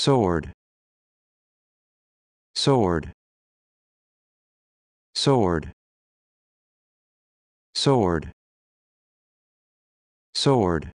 sword. Sword. Sword. Sword. Sword.